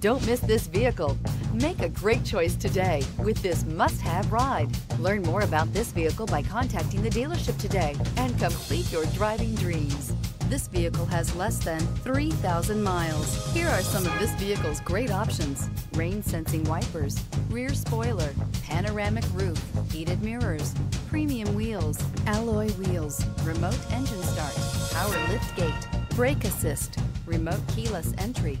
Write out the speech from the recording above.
Don't miss this vehicle. Make a great choice today with this must-have ride. Learn more about this vehicle by contacting the dealership today and complete your driving dreams. This vehicle has less than 3,000 miles. Here are some of this vehicle's great options. Rain sensing wipers, rear spoiler, panoramic roof, heated mirrors, premium wheels, alloy wheels, remote engine start, power lift gate, brake assist, remote keyless entry.